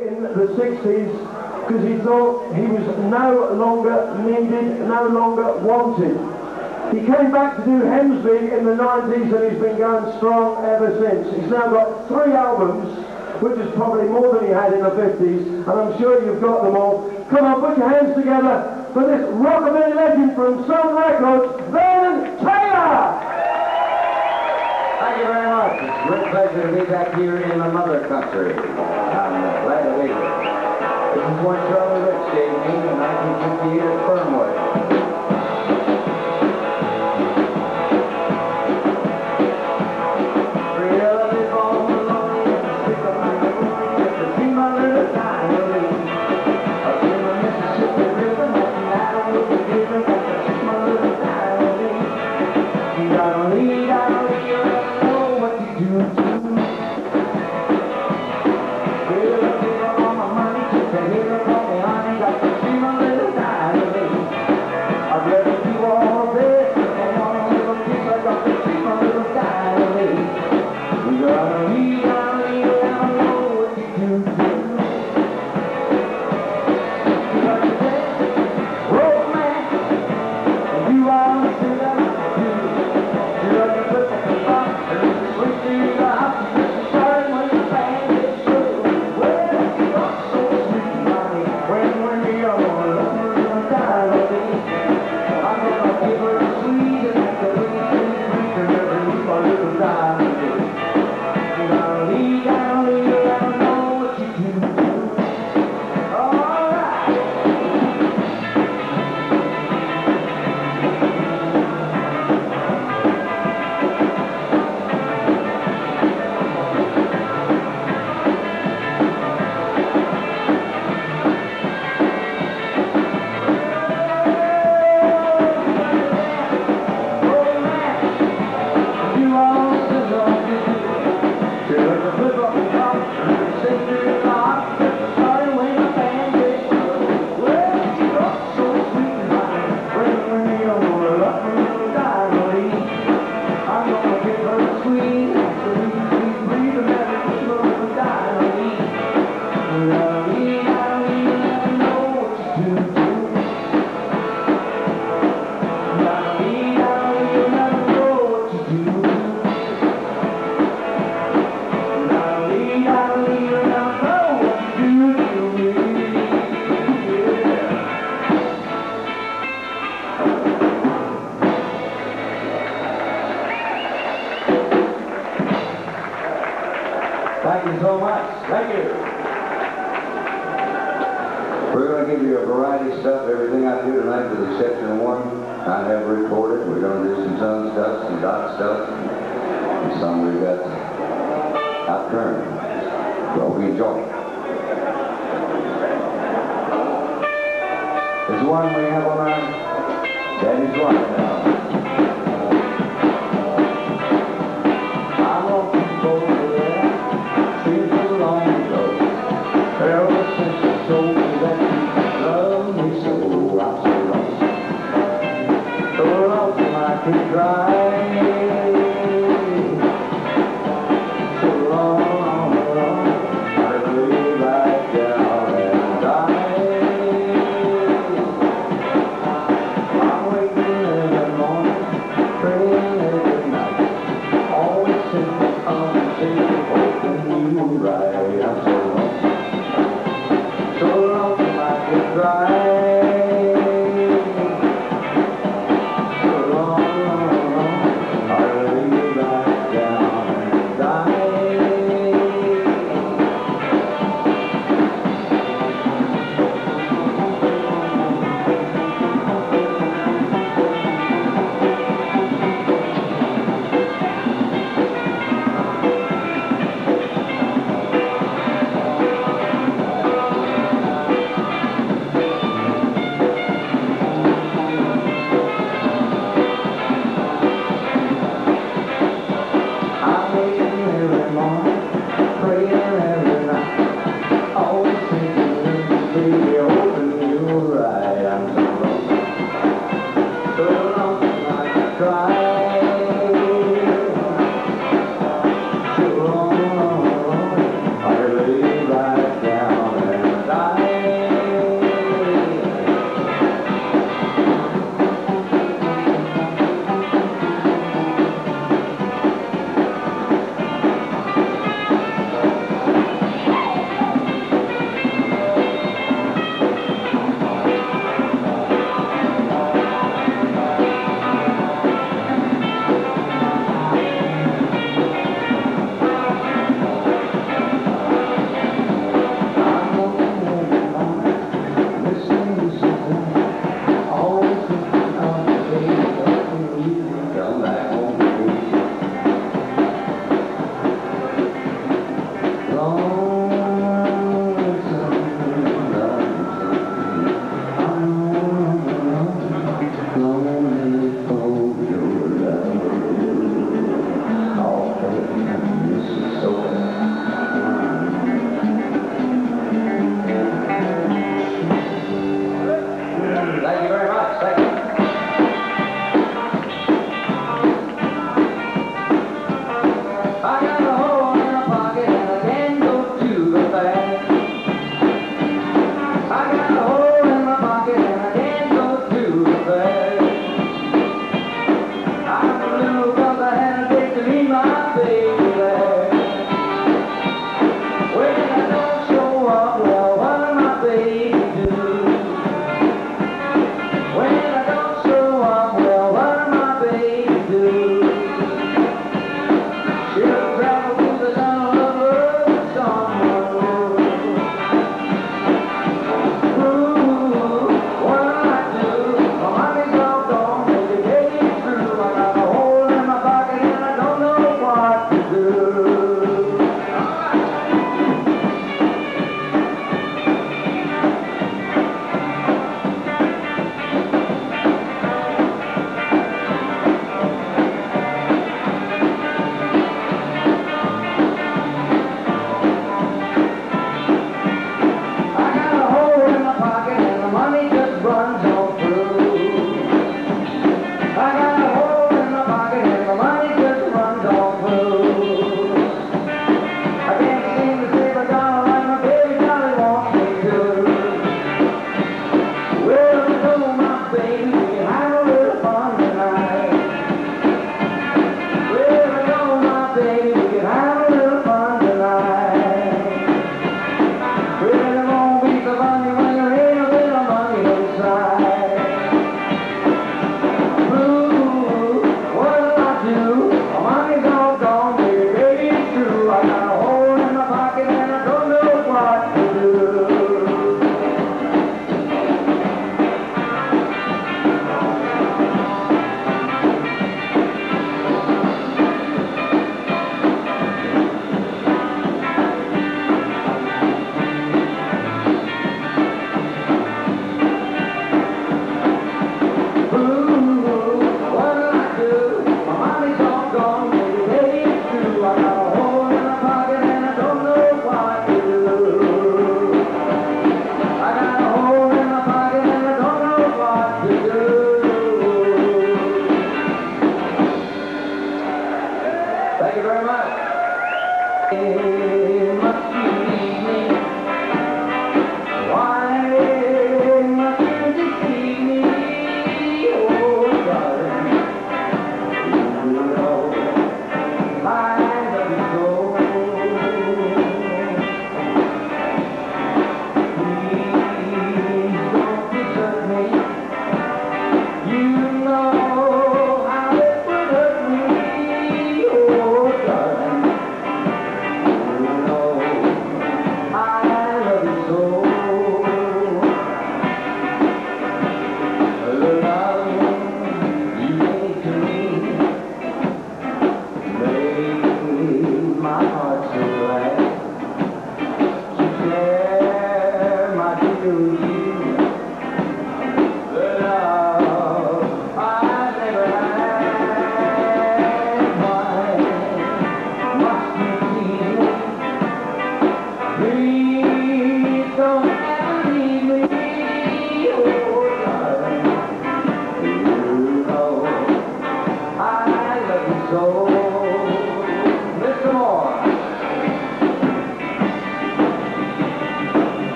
in the 60s because he thought he was no longer needed, no longer wanted. He came back to do Hemsby in the 90s and he's been going strong ever since. He's now got three albums, which is probably more than he had in the 50s, and I'm sure you've got them all. Come on, put your hands together for this rockabilly legend from Sun Records, Vernon Taylor! Thank you very much. It's a great pleasure to be back here in the mother country. This is one Charlie Rich gave me in 1958 at Fernwood.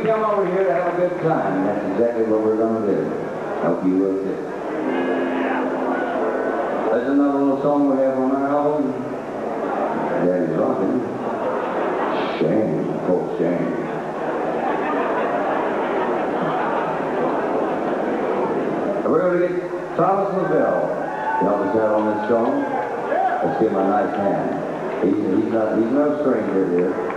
We come over here to have a good time, and that's exactly what we're going to do. Hope you will too. There's another little song we have on our album. Daddy's rocking. Shame, full shame. We're going to get Thomas LaBelle to help us out on this song. Let's give him a nice hand. He's, he's, not, he's no stranger here.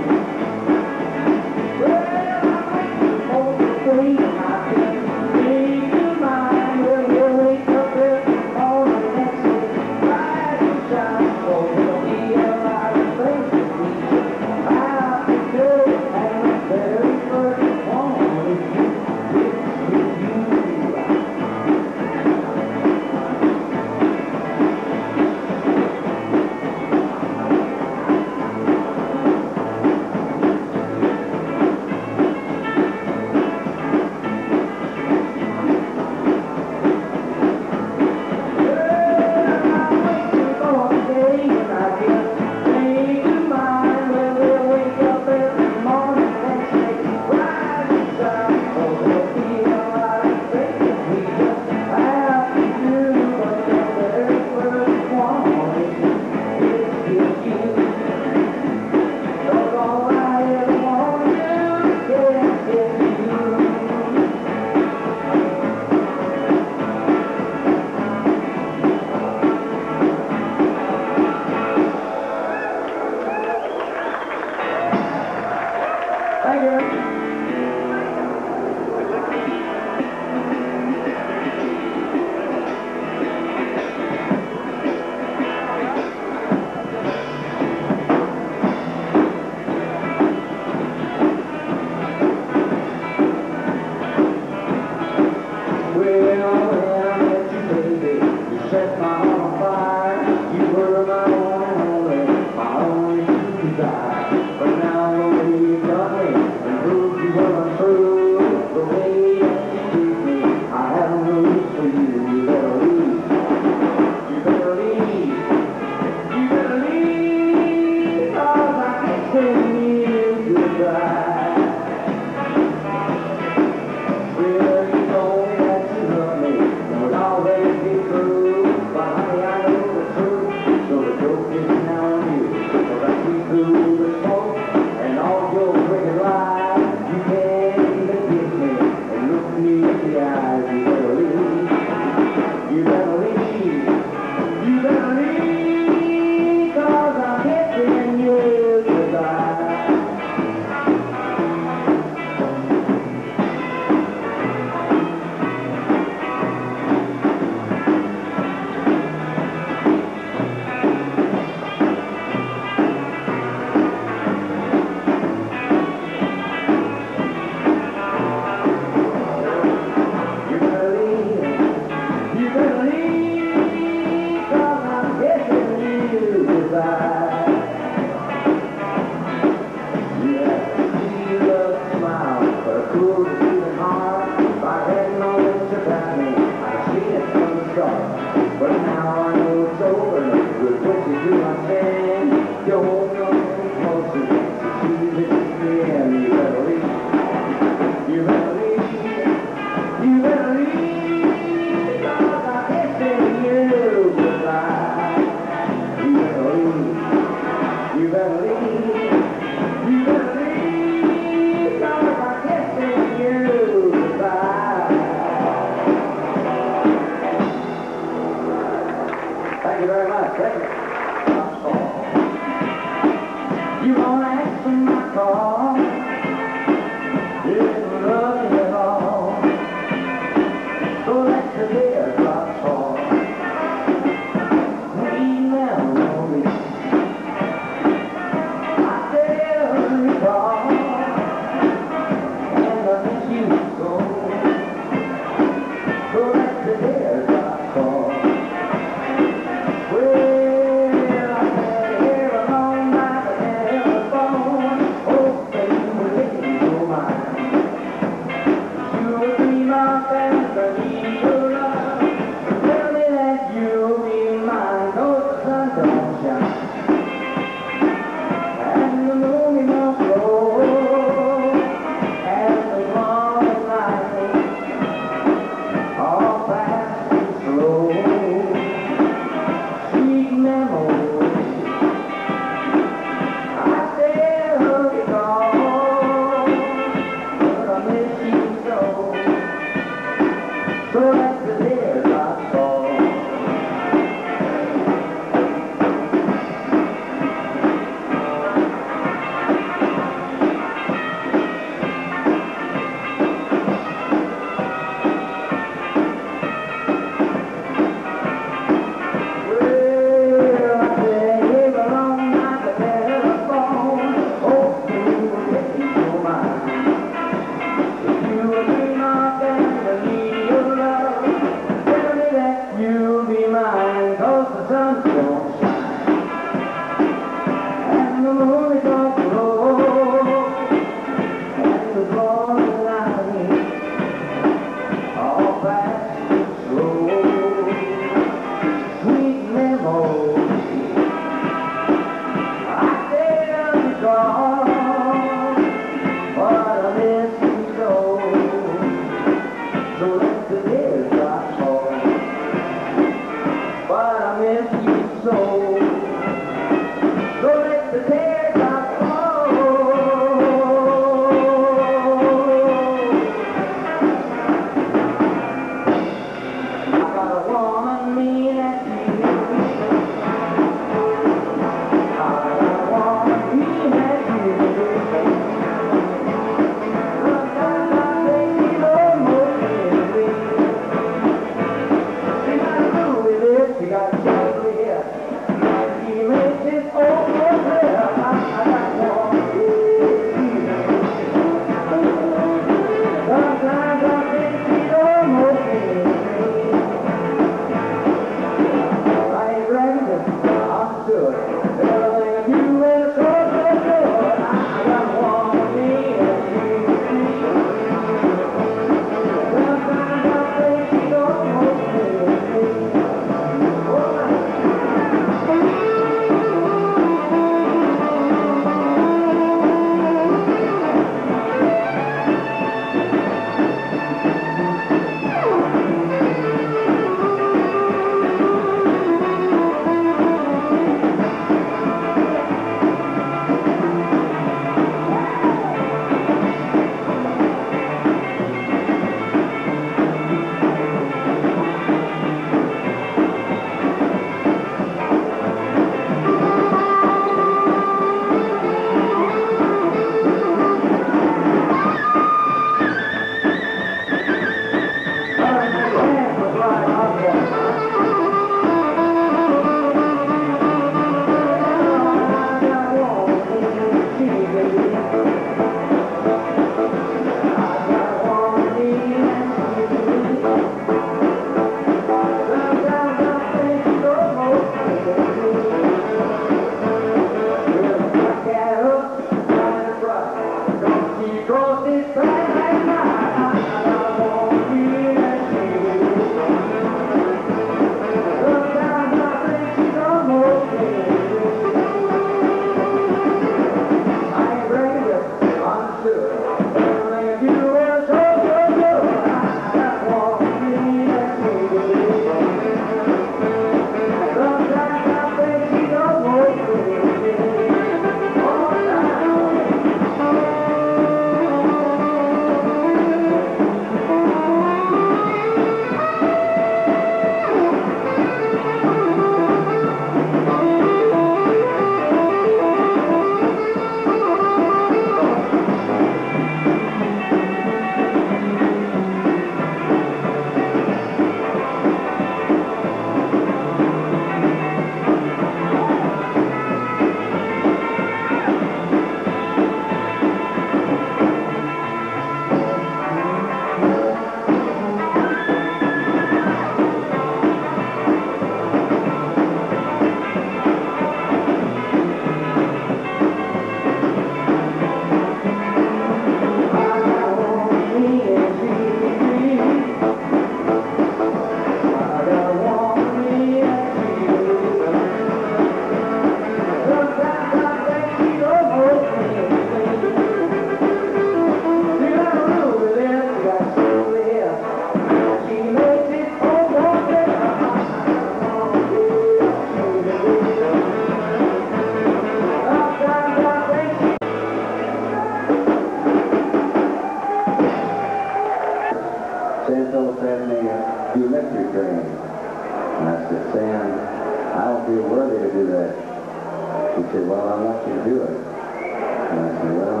Well, I want you to do it. And I said, well,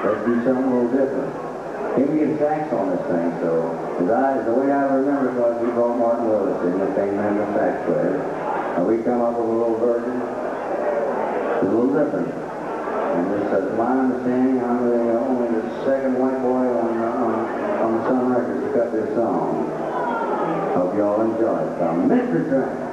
let's do something a little different. Can we get sax on this thing? So, as I, the way I remember it was we brought Martin Willis in, the thing man, the sax player. And we come up with a little version. A little different. And this, uh, to my understanding, I'm the only the second white boy on, uh, on, on the Sun Records to cut this song. Hope you all enjoy it. The Mystery Train.